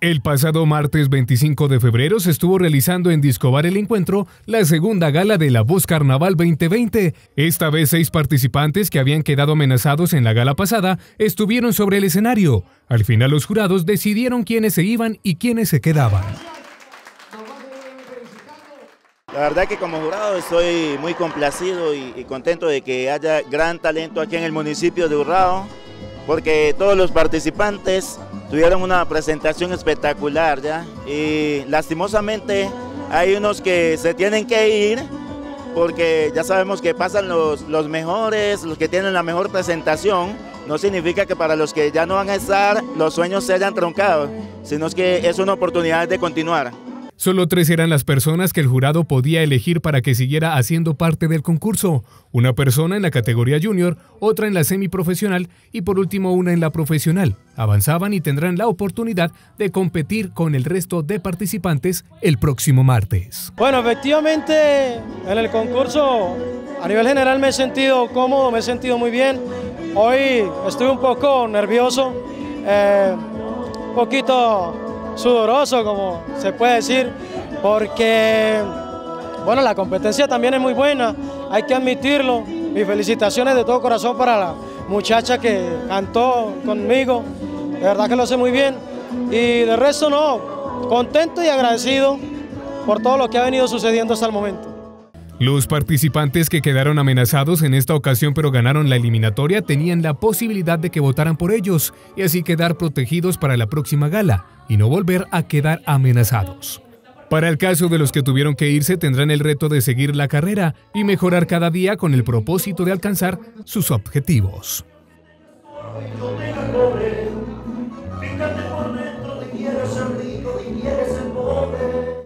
El pasado martes 25 de febrero se estuvo realizando en Discobar el Encuentro la segunda gala de la Voz Carnaval 2020. Esta vez seis participantes que habían quedado amenazados en la gala pasada estuvieron sobre el escenario. Al final los jurados decidieron quiénes se iban y quiénes se quedaban. La verdad que como jurado estoy muy complacido y, contento de que haya gran talento aquí en el municipio de Urrao, porque todos los participantes tuvieron una presentación espectacular ya y lastimosamente hay unos que se tienen que ir porque ya sabemos que pasan los, los mejores, los que tienen la mejor presentación, no significa que para los que ya no van a estar los sueños se hayan troncado, sino que es una oportunidad de continuar. Solo tres eran las personas que el jurado podía elegir para que siguiera haciendo parte del concurso. Una persona en la categoría junior, otra en la semiprofesional y por último una en la profesional. Avanzaban y tendrán la oportunidad de competir con el resto de participantes el próximo martes. Bueno, efectivamente en el concurso a nivel general me he sentido cómodo, me he sentido muy bien. Hoy estoy un poco nervioso, eh, un poquito sudoroso, como se puede decir, porque bueno, la competencia también es muy buena, hay que admitirlo. Mis felicitaciones de todo corazón para la muchacha que cantó conmigo, de verdad que lo hace muy bien. Y de resto no, contento y agradecido por todo lo que ha venido sucediendo hasta el momento. Los participantes que quedaron amenazados en esta ocasión pero ganaron la eliminatoria tenían la posibilidad de que votaran por ellos y así quedar protegidos para la próxima gala y no volver a quedar amenazados. Para el caso de los que tuvieron que irse tendrán el reto de seguir la carrera y mejorar cada día con el propósito de alcanzar sus objetivos.